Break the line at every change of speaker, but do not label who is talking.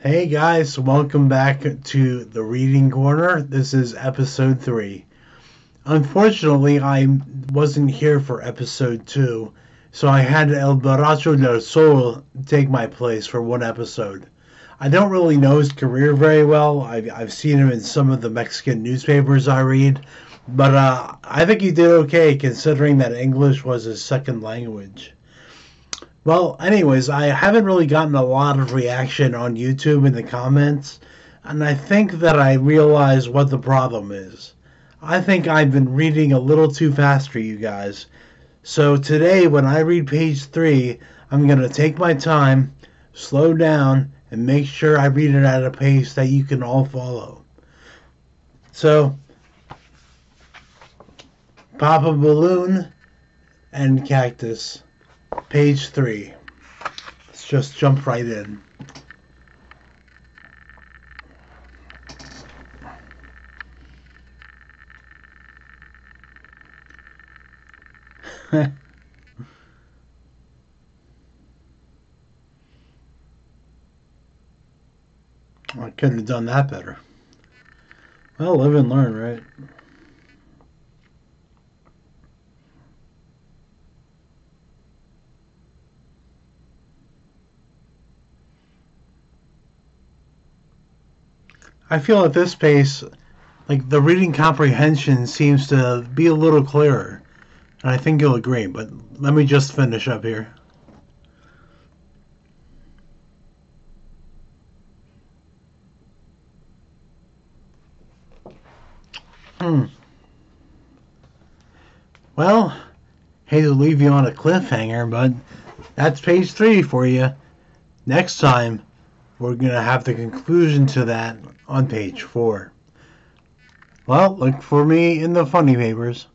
Hey guys, welcome back to the Reading Corner. This is episode 3. Unfortunately, I wasn't here for episode 2, so I had El Borracho del Sol take my place for one episode. I don't really know his career very well. I've, I've seen him in some of the Mexican newspapers I read, but uh, I think he did okay considering that English was his second language. Well, anyways, I haven't really gotten a lot of reaction on YouTube in the comments, and I think that I realize what the problem is. I think I've been reading a little too fast for you guys. So today, when I read page 3, I'm going to take my time, slow down, and make sure I read it at a pace that you can all follow. So, Papa Balloon and Cactus, page 3. Let's just jump right in. I couldn't have done that better. Well, live and learn, right? I feel at this pace, like the reading comprehension seems to be a little clearer. And I think you'll agree, but let me just finish up here. Hmm. Well, hate to leave you on a cliffhanger, but that's page three for you. Next time, we're going to have the conclusion to that on page four. Well, look for me in the funny papers.